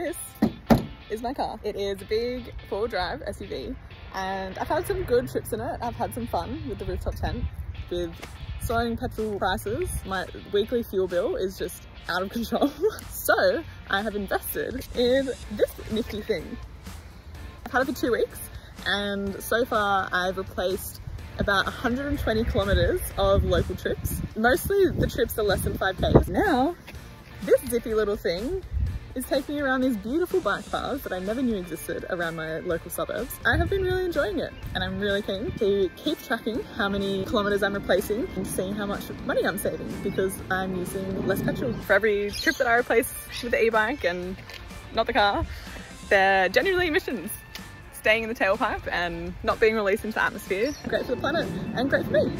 This is my car. It is a big four-wheel drive SUV and I've had some good trips in it. I've had some fun with the rooftop tent with soaring petrol prices. My weekly fuel bill is just out of control. so I have invested in this nifty thing. I've had it for two weeks and so far I've replaced about 120 kilometers of local trips. Mostly the trips are less than 5Ks. Now, this zippy little thing is taking me around these beautiful bike paths that I never knew existed around my local suburbs. I have been really enjoying it and I'm really keen to keep tracking how many kilometers I'm replacing and seeing how much money I'm saving because I'm using less petrol. For every trip that I replace with the e-bike and not the car, they're genuinely emissions staying in the tailpipe and not being released into the atmosphere. Great for the planet and great for me.